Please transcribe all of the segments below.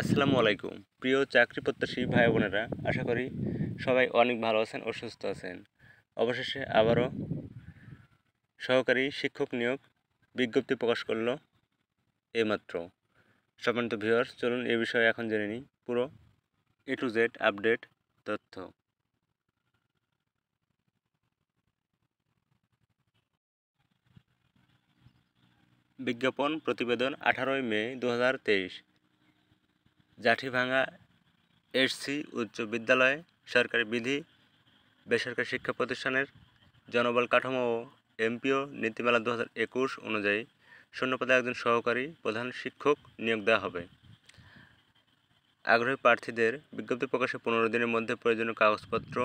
আসসালামু আলাইকুম। প্রিয় চাকরি প্রত্যাশী ভাই বোনেরা আশা করি সবাই অনেক ভালো আছেন ও সুস্থ আছেন। অবশেষে আবারও সহকারী শিক্ষক নিয়োগ বিজ্ঞপ্তি প্রকাশ করল এইমাত্র। সম্মানিত ভিউয়ার্স চলুন এ বিষয়ে এখন জেনে নিই পুরো এ টু জেড আপডেট তথ্য। বিজ্ঞাপন প্রতিবেদন আঠারোই মে দু হাজার তেইশ। জাঠিভাঙা এসসি উচ্চ বিদ্যালয়ে সরকারি বিধি, বেসরকারি শিক্ষা প্রতিষ্ঠানের জনবল কাঠামো ও এমপিও নীতিমালা দু হাজার একুশ অনুযায়ী শূন্যপদে একজন সহকারী প্রধান শিক্ষক নিয়োগ দেওয়া হবে। আগ্রহী প্রার্থীদের বিজ্ঞপ্তি প্রকাশে পনেরো দিনের মধ্যে প্রয়োজনীয় কাগজপত্র,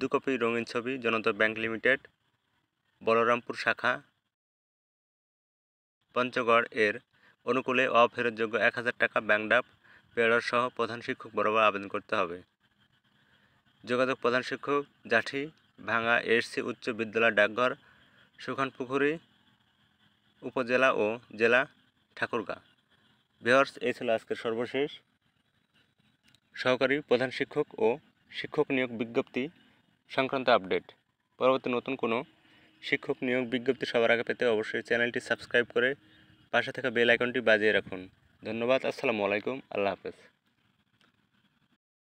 দু কপি রঙিন ছবি জনতা ব্যাংক লিমিটেড, বলরামপুর শাখা, পঞ্চগড় এর অনুকূলে অফেরতযোগ্য এক হাজার টাকা ব্যাংক পেয়ার সহ প্রধান শিক্ষক বরাবর আবেদন করতে হবে। যোগাযোগ প্রধান শিক্ষক, জাঠি ভাঙা এসসি উচ্চ বিদ্যালয় ডাকঘর, সুখানপুকুরি উপজেলা ও জেলা ঠাকুরগাঁ। ভিওর্স এই ছিল আজকের সর্বশেষ। সহকারী প্রধান শিক্ষক ও শিক্ষক নিয়োগ বিজ্ঞপ্তি সংক্রান্ত আপডেট। পরবর্তী নতুন কোনো শিক্ষক নিয়োগ বিজ্ঞপ্তি সবার আগে পেতে অবশ্যই চ্যানেলটি সাবস্ক্রাইব করে পাশে থাকা বেল আইকনটি বাজিয়ে রাখুন। ধন্যবাদ আসসালামু আলাইকুম আল্লাহ হাফেজ।